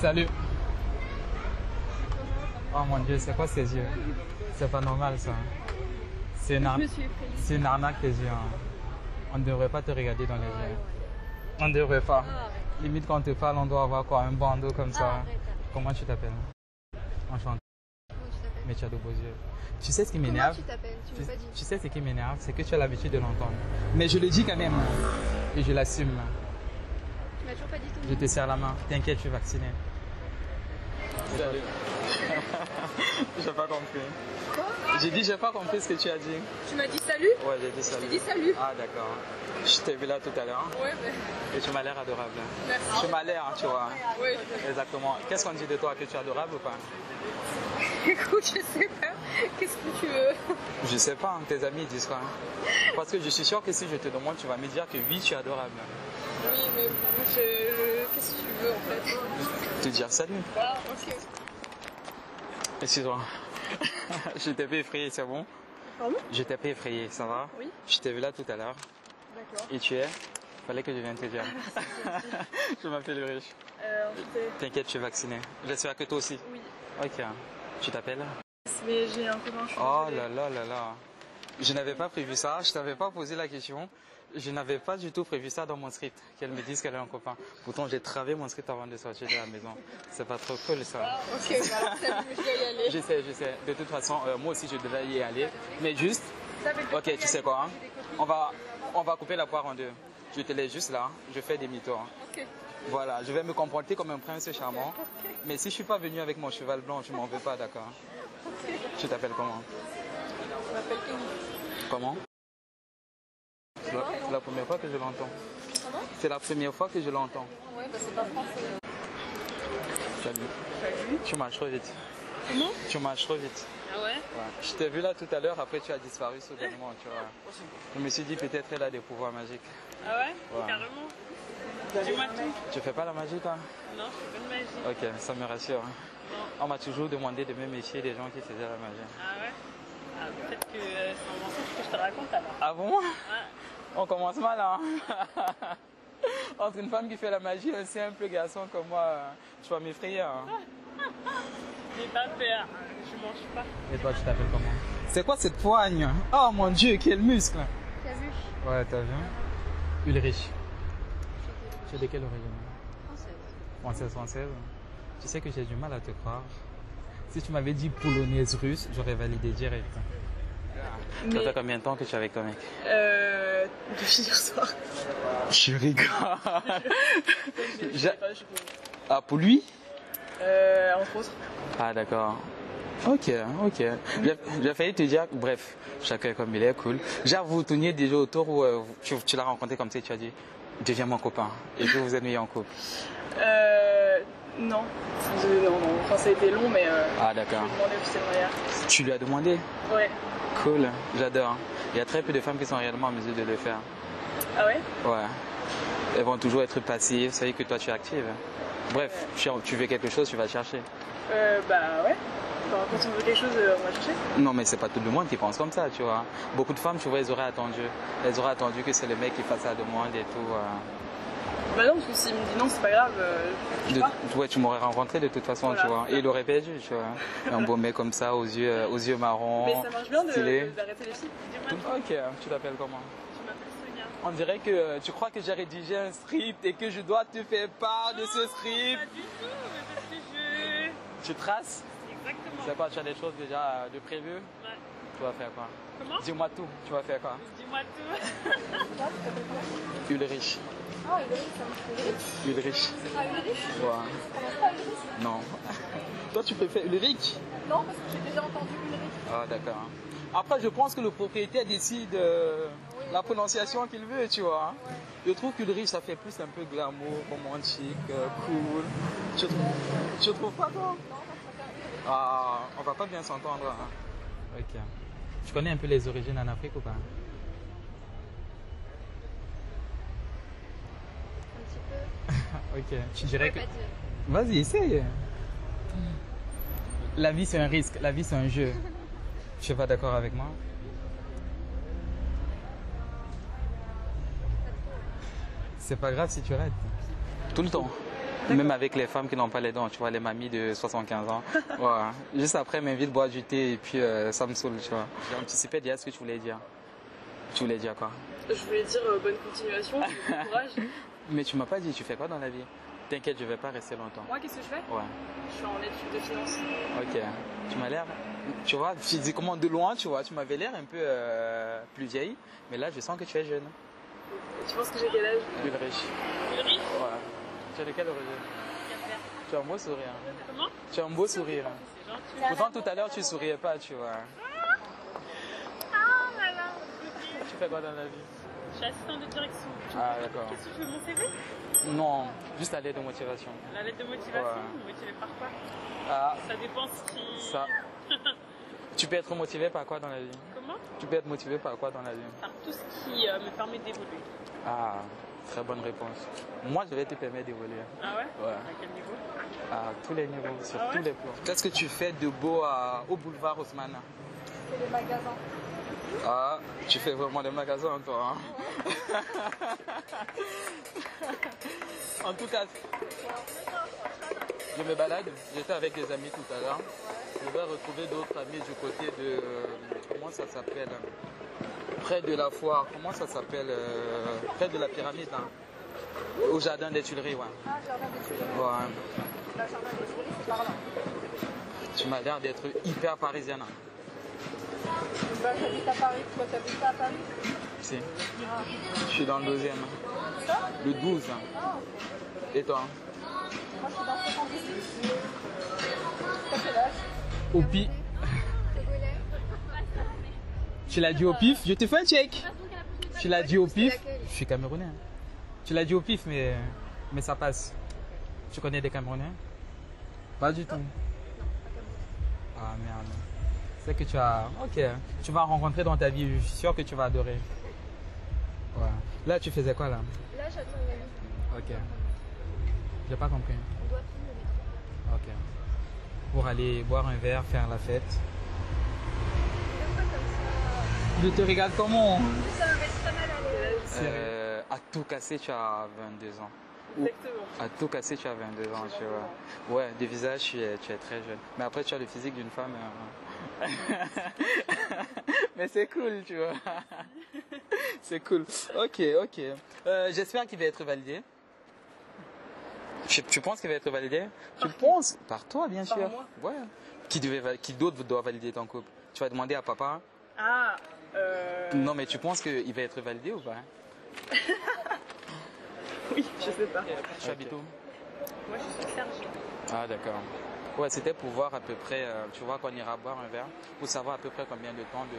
Salut. Oh mon dieu, c'est quoi ces yeux? C'est pas normal ça. C'est une, ar- une arnaque tes yeux. hein. On ne devrait pas te regarder dans les yeux. On ne devrait pas. Ah. Limite quand on te parle, on doit avoir quoi Un bandeau comme Ah, ça. arrête. Comment tu t'appelles? Enchanté. Comment tu t'appelles? Mais tu as de beaux yeux. Tu sais ce qui m'énerve? tu t'appelles? Tu tu sais ce qui m'énerve, c'est que tu as l'habitude de l'entendre. Mais je le dis quand même. Et je l'assume. Tu m'as toujours pas dit ton Je te serre la main. T'inquiète, je suis vacciné. Salut. j'ai pas compris. Quoi J'ai dit, j'ai pas compris ce que tu as dit. Tu m'as dit salut Ouais, j'ai dit Je salut. t'ai dit salut. Ah, d'accord. Je t'ai vu là tout à l'heure Ouais, mais et tu m'as l'air adorable. merci. Tu m'as l'air, tu vois. Ouais. Exactement. Qu'est-ce qu'on dit de toi Que tu es adorable ou pas Écoute, je sais pas. Qu'est-ce que tu veux Je sais pas, hein, tes amis disent quoi Parce que je suis sûr que si je te demande, tu vas me dire que oui, tu es adorable. Oui, mais je... je- Qu'est-ce que tu veux en fait Te dire salut. Ah, ok. Excuse-moi. je t'ai pas effrayé, c'est bon Pardon Je t'ai pas effrayé, ça va Oui. Je t'ai vu là tout à l'heure. D'accord. Et tu es Fallait que je vienne te dire. je m'appelle Riche. Euh. T'inquiète, je suis vacciné. J'espère que toi aussi. Oui. Ok. Tu t'appelles Mais j'ai un copain, je suis Oh là là là là. Je n'avais pas prévu ça, je t'avais pas posé la question. Je n'avais pas du tout prévu ça dans mon script, qu'elle me dise qu'elle a un copain. Pourtant, j'ai travaillé mon script avant de sortir de la maison. C'est pas trop cool ça. Ah, ok, je dois y aller. Je sais, je sais. De toute façon, euh, moi aussi, je devais y aller. Mais juste, ok, tu sais quoi hein? On, va, on va couper la poire en deux. Je te laisse juste là, je fais demi-tour. Ok. Voilà, je vais me comporter comme un prince charmant. Mais si je suis pas venu avec mon cheval blanc, tu m'en veux pas, d'accord Tu t'appelles comment? Je m'appelle Émilie. Comment? C'est la, première fois que je l'entends. C'est la première fois que je l'entends. Bah c'est pas français. Salut. Salut. Tu marches trop vite. Comment Tu marches trop vite. Ah ouais Ouais. Je t'ai vu là tout à l'heure, après tu as disparu soudainement, tu vois. Je me suis dit peut-être elle a des pouvoirs magiques. Ah ouais, Ouais. Carrément. Dis-moi tout. Tu fais pas la magie toi Non, je fais pas de magie. Ok, ça me rassure. On m'a toujours demandé de me méfier des gens qui faisaient la magie. Ah ouais ah, Peut-être que euh, c'est un mensonge que je te raconte alors. Ah bon? Ouais. On commence mal hein Entre une femme qui fait la magie et un simple garçon comme moi, tu vas m'effrayer. Hein. J'ai pas peur. Je mange pas. Et toi, tu t'appelles comment? C'est quoi cette poigne? Oh mon dieu, quel muscle T'as vu? Ouais, t'as vu Ulrich. Tu es de quelle origine? Française. Française, française Tu sais que j'ai du mal à te croire. Si tu m'avais dit polonaise russe, j'aurais validé direct. Ça Mais fait combien de temps que tu es avec ton mec euh, depuis hier soir. Je rigole. Je je sais pas. ah, pour lui Euh, entre autres. Ah, d'accord. Ok, ok. J'ai- failli te dire, bref, chacun comme il est, cool. Genre, vous tourniez déjà autour où euh, tu, tu l'as rencontré comme ça, tu as dit, deviens mon copain. Et que vous êtes mis en couple. Euh, non. Non, non. Enfin, ça a été long, mais euh, Ah, d'accord. Tu lui as demandé Ouais. Cool, j'adore. Il y a très peu de femmes qui sont réellement en mesure de le faire. Ah ouais? Ouais. Elles vont toujours être passives, dire que toi tu es active. Bref, tu tu veux quelque chose, tu vas chercher. Euh, bah ouais. Enfin, quand on veut quelque chose, euh, on va chercher. Non, mais c'est pas tout le monde qui pense comme ça, tu vois. Beaucoup de femmes, tu vois, elles auraient attendu. Elles auraient attendu que c'est le mec qui fasse la demande et tout. euh. Bah non, parce que s'il me dit non, c'est pas grave. euh, je De- ouais, tu m'aurais rencontré de toute façon, Voilà. tu vois. Et il aurait perdu, tu vois. Un beau mec comme ça, aux yeux, euh, aux yeux marrons. Mais ça marche bien d'arrêter les filles. Ok, tu t'appelles comment? Je m'appelle Sonia. On dirait que euh, tu crois que j'ai rédigé un script et que je dois te faire part de ce script. Pas du tout, mais parce que je. Tu traces? Exactement. C'est quoi, tu as des choses déjà euh, de prévues? Tu vas faire quoi Comment Dis-moi tout, tu vas faire quoi Dis-moi tout. Ulrich. Ah, Ulrich, Ulrich. Ah, Ulrich Ouais. Non. Toi, tu préfères Ulrich Non, parce que j'ai déjà entendu Ulrich. Ah, d'accord. Après, je pense que le propriétaire décide euh, la prononciation qu'il veut, tu vois. Je trouve qu'Ulrich, ça fait plus un peu glamour, romantique, euh, cool. Tu tu trouves pas, toi? Ah, on va pas bien s'entendre. hein. Ok. Tu connais un peu les origines en Afrique ou pas? Un petit peu. Ok. Tu dirais que. Je peux pas dire. Vas-y, essaye. La vie, c'est un risque. La vie, c'est un jeu. Tu es pas d'accord avec moi? C'est pas grave si tu rates. Tout le temps. Même avec les femmes qui n'ont pas les dents, tu vois, les mamies de 75 ans. voilà. Juste après, m'invite boire du thé et puis euh, ça me saoule, tu vois. J'ai anticipé déjà ce que tu voulais dire. Tu voulais dire quoi? Je voulais dire euh, bonne continuation, bon courage. Mais tu m'as pas dit, tu fais quoi dans la vie T'inquiète, je vais pas rester longtemps. Moi, qu'est-ce que je fais? Ouais. Je suis en études de finance. Ok. Tu m'as l'air, tu vois, physiquement de loin, tu vois, tu m'avais l'air un peu euh, plus vieille, mais là je sens que tu es jeune. Tu penses que j'ai quel âge? Ulrich. Ulrich? Tu as de origine Tu as un beau sourire. Comment Tu as un beau sourire. Gentil. Pourtant tout à l'heure tu souriais pas, tu vois. Ah là là Tu fais quoi dans la vie Je suis assistante de direction. Ah d'accord. Qu'est-ce que tu veux mon CV Non, juste à l'aide de motivation. La lettre de motivation Ouais. Motivé par quoi Ah, Ça dépend ce qui. ça. Tu peux être motivé par quoi dans la vie Comment Tu peux être motivé par quoi dans la vie Par tout ce qui euh, me permet d'évoluer. Ah, très bonne réponse. Moi je vais te permettre d'évoluer. Ah ouais? Ouais. À quel niveau? À tous les niveaux, sur Ah ouais? tous les plans. Qu'est-ce que tu fais de beau à- au boulevard Haussmann? C'est les magasins. Ah, tu fais vraiment des magasins, toi. hein? en tout cas, je me balade. J'étais avec des amis tout à l'heure. Je vais retrouver d'autres amis du côté de. Comment ça s'appelle? Près de la foire. Comment ça s'appelle euh, Près de la pyramide. hein. Au jardin des Tuileries, ouais. Ah, jardin des Tuileries. ouais. La jardin des Tuileries, c'est par là. Tu m'as l'air d'être hyper parisienne. hein. Bah, j'habite à Paris. Toi, t'habites pas à Paris? Si. Ah. Je suis dans le deuxième. Ça? Le 12. Ah, ok. Et toi? Moi, je suis dans 78. T'as quel âge? Au pif. Tu l'as dit au pif Je te fais un check. Tu l'as dit au pif Je suis camerounais. hein. Tu l'as dit au pif, mais, mais ça passe. Tu connais des Camerounais? Pas du tout. Ah merde. C'est que tu as. Ok. Tu vas rencontrer dans ta vie. Je suis sûr que tu vas adorer. Ouais. Là, tu faisais quoi là? Là, j'attends une. Ok. J'ai pas compris. On doit finir. Ok. Pour aller boire un verre, faire la fête. Comme ça. Je te regarde comment Ça pas mal à l'aise. Euh, à tout casser, tu as 22 ans. Exactement. À tout casser, tu as 22 ans, tu vois. Ouais, de visage, tu es, tu es très jeune. Mais après, tu as le physique d'une femme. euh. Mais c'est cool, tu vois. c'est cool. Ok, ok. Euh, J'espère qu'il va être validé. Tu, tu penses qu'il va être validé? Tu penses? Par toi, bien Par sûr. moi Ouais. Qui, devait, qui d'autre doit valider ton couple? Tu vas demander à papa Ah, euh... Non, mais tu penses qu'il va être validé ou pas Oui, je sais pas. Tu habites où Moi, je suis Serge. Ah d'accord. Ouais, c'était pour voir à peu près, euh, tu vois, qu'on ira boire un verre, pour savoir à peu près combien de temps de,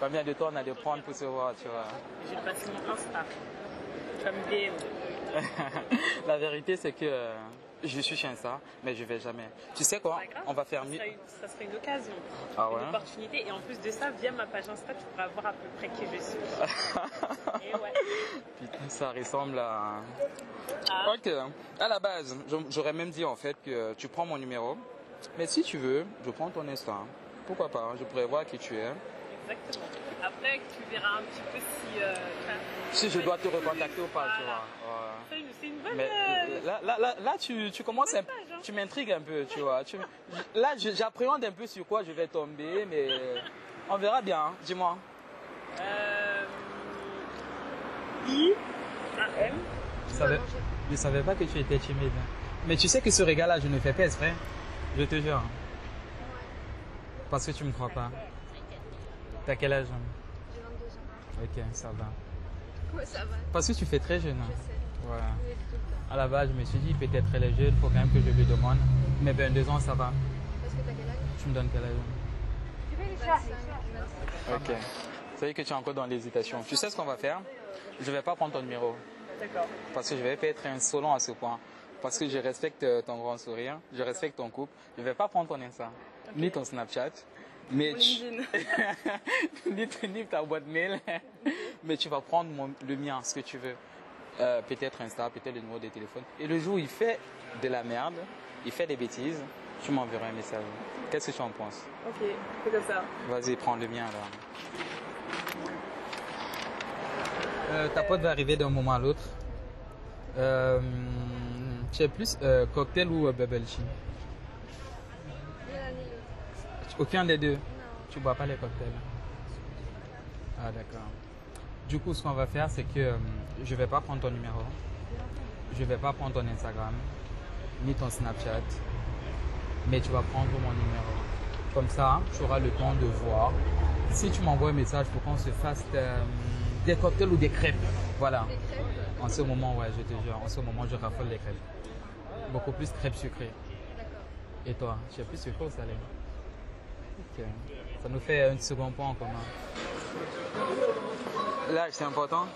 combien de temps on allait prendre pour se voir, tu vois. J'ai passé mon Insta. Comme DM. La vérité, c'est que euh, je suis chez Insta, mais je vais jamais. Tu sais quoi grave. On va faire ça mieux. ça serait une occasion, Ah ouais une opportunité. Et en plus de ça, via ma page Insta, tu pourras voir à peu près qui je suis. Et ouais. Putain, ça ressemble à. Ah, Ok. À la base, j'aurais même dit en fait que tu prends mon numéro, mais si tu veux, je prends ton Insta. Pourquoi pas Je pourrais voir qui tu es. exactement. Après, tu verras un petit peu si. euh, Si je dois te recontacter ou pas, tu vois. Ouais. c'est une- bonne. Mais euh, là, là, là, là, tu, tu commences un hein. tu m'intrigues un peu, tu vois. Tu- là, j'appréhende un peu sur quoi je vais tomber, mais on verra bien. hein. Dis-moi. euh, I, A, M. Je savais, je savais pas que tu étais timide. Mais tu sais que ce regard-là, je ne fais pas exprès. Je te jure. Parce que tu me crois pas. T'as quel âge J'ai 22 ans. Ok, ça va. Ouais, ça va. Parce que tu fais très jeune. hein. Je sais. Voilà. Vous êtes tout le temps. À la base, je me suis dit, peut-être elle est jeune, il faut quand même que je lui demande. Mais 22 ans, ça va. Parce que t'as quel âge? Tu me donnes quel âge? 25. 25. Ok. Ça veut dire que tu es encore dans l'hésitation. Tu sais ce qu'on va faire? Je vais pas prendre ton numéro. D'accord. Parce que je vais pas être insolent à ce point. Parce que je respecte euh, ton grand sourire, je respecte ton couple. Je vais pas prendre ton Insta, ni ton Snapchat, mais tu- ni, ta boîte mail. mais tu vas prendre mon- le mien, ce que tu veux. Euh, peut-être Insta, peut-être le numéro de téléphone. Et le jour où il fait de la merde, il fait des bêtises, tu m'enverras un message. Qu'est-ce que tu en penses? Ok, c'est comme ça. Vas-y, prends le mien alors. Euh, ta pote va arriver d'un moment à l'autre. Euh, Tu es plus euh, cocktail ou euh, bubble tea? Aucun des deux? Non. Tu bois pas les cocktails? Ah d'accord. Du coup, ce qu'on va faire, c'est que euh, je vais pas prendre ton numéro. Je vais pas prendre ton Instagram, ni ton Snapchat. Mais tu vas prendre mon numéro. Comme ça, tu auras le temps de voir. Si tu m'envoies un message pour qu'on se fasse euh, des cocktails ou des crêpes. Voilà. Des crêpes. En ce moment, ouais, je te jure, en ce moment, je raffole les crêpes. Beaucoup plus crêpes sucrées. Et toi, tu es plus sucré ou salé Ok. Ça nous fait un second point en commun. L'âge, c'est important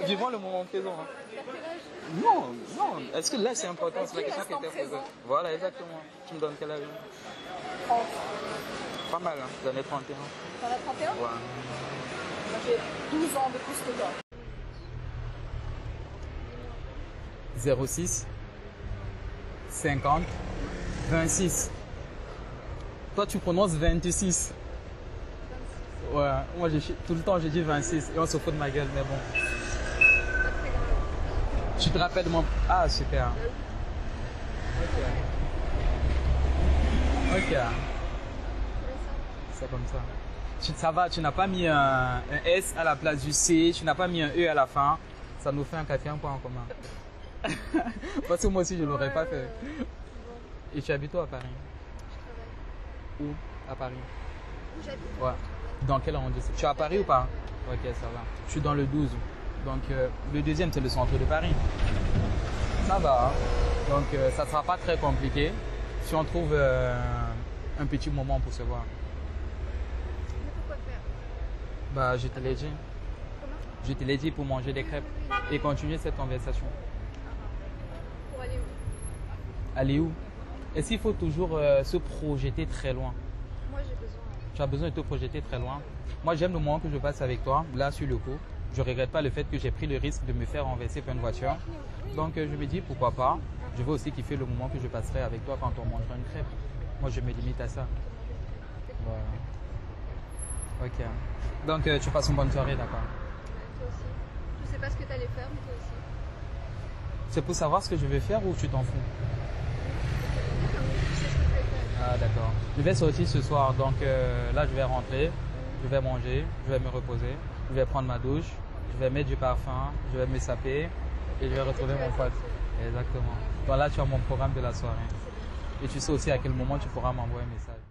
Vivons le moment présent. hein. Non, non. Est-ce que l'âge, c'est important? C'est la question qui était posée. Voilà, exactement. Tu me donnes quel âge? 30. Pas mal, hein. J'en ai 31. T'en as 31 Ouais. J'ai 12 ans de plus que toi. 06 50 26. Toi, tu prononces 26. Ouais, moi, je- tout le temps, je dis 26 et on se fout de ma gueule, mais bon. Tu te rappelles de mon. Ah, super. Ok. Ok. C'est comme ça. Tu, ça va, tu n'as pas mis un, un S à la place du C, tu n'as pas mis un E à la fin. Ça nous fait un quatrième point en commun. Parce que moi aussi, je ne l'aurais pas fait. Et tu habites où à Paris? Je travaille. Où? À Paris Où j'habite? Ouais. Dans quel arrondissement? Tu es à Paris ou pas? Ok, ça va. Je suis dans le 12. Donc, euh, le deuxième, c'est le centre de Paris. Ça va. hein. Donc, euh, ça ne sera pas très compliqué si on trouve euh, un petit moment pour se voir. Mais pourquoi faire Bah, je te l'ai dit. Comment Je te l'ai dit pour manger des crêpes et continuer cette conversation. Pour aller où? Aller où? Est-ce qu'il faut toujours euh, se projeter très loin? Moi j'ai besoin. Tu as besoin de te projeter très loin. Moi, j'aime le moment que je passe avec toi, là, sur le coup. Je regrette pas le fait que j'ai pris le risque de me faire renverser par une voiture. Donc, euh, je me dis, pourquoi pas? Je veux aussi kiffer le moment que je passerai avec toi quand on mangera une crêpe. Moi, je me limite à ça. Voilà. Ok. Donc, euh, tu passes une bonne soirée, d'accord toi aussi. Je sais pas ce que t'allais faire, mais toi aussi. C'est pour savoir ce que je vais faire ou tu t'en fous Comme tu sais ce que tu vas faire. Ah, d'accord. Je vais sortir ce soir, donc euh, là, je vais rentrer, je vais manger, je vais me reposer, je vais prendre ma douche, je vais mettre du parfum, je vais me saper et je vais retrouver mon pote. Exactement. Donc là, tu as mon programme de la soirée. Et tu sais aussi à quel moment tu pourras m'envoyer un message.